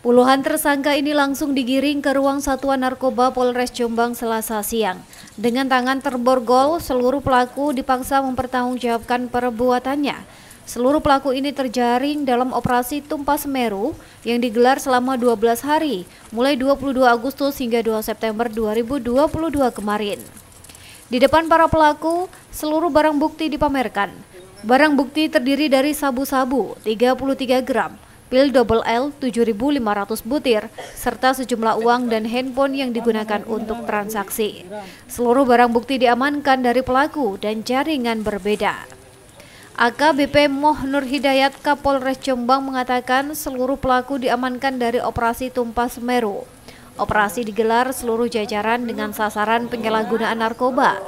Puluhan tersangka ini langsung digiring ke ruang Satuan Narkoba Polres Jombang Selasa siang. Dengan tangan terborgol, seluruh pelaku dipaksa mempertanggungjawabkan perbuatannya. Seluruh pelaku ini terjaring dalam operasi Tumpah Semeru yang digelar selama 12 hari, mulai 22 Agustus hingga 2 September 2022 kemarin. Di depan para pelaku, seluruh barang bukti dipamerkan. Barang bukti terdiri dari sabu-sabu 33 gram, pil double L 7.500 butir, serta sejumlah uang dan handphone yang digunakan untuk transaksi. Seluruh barang bukti diamankan dari pelaku dan jaringan berbeda. AKBP Moh Nur Hidayat Kapolres Jombang mengatakan seluruh pelaku diamankan dari operasi Tumpah Semeru. Operasi digelar seluruh jajaran dengan sasaran penyalahgunaan narkoba.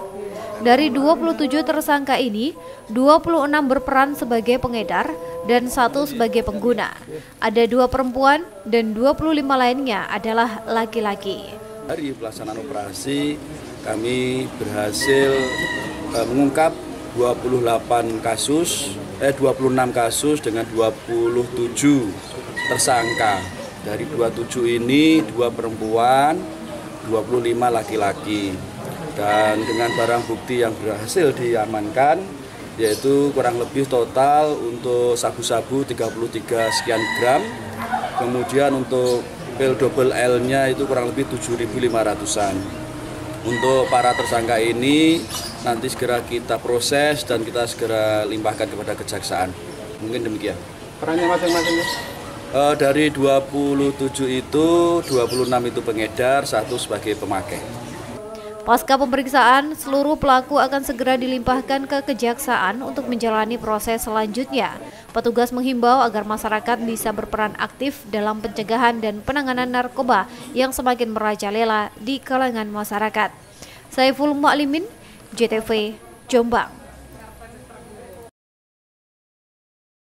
Dari 27 tersangka ini, 26 berperan sebagai pengedar dan satu sebagai pengguna. Ada dua perempuan dan 25 lainnya adalah laki-laki. Dari pelaksanaan operasi, kami berhasil uh, mengungkap 28 kasus, eh 26 kasus dengan 27 tersangka. Dari 27 ini, dua perempuan, 25 laki-laki dan dengan barang bukti yang berhasil diamankan yaitu kurang lebih total untuk sabu-sabu 33 sekian gram. Kemudian untuk pil double L nya itu kurang lebih 7.500an untuk para tersangka ini nanti segera kita proses dan kita segera limpahkan kepada kejaksaan. Mungkin demikian. Perannya masing-masing uh, dari 27 itu 26 itu pengedar satu sebagai pemakai Pasca pemeriksaan, seluruh pelaku akan segera dilimpahkan ke kejaksaan untuk menjalani proses selanjutnya. Petugas menghimbau agar masyarakat bisa berperan aktif dalam pencegahan dan penanganan narkoba yang semakin merajalela di kalangan masyarakat. Saiful Mu'alimin, JTV, Jombang.